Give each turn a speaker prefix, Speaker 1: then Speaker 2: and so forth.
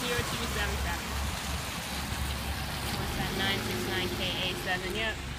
Speaker 1: 0277. What's that? 969KA7. Yep.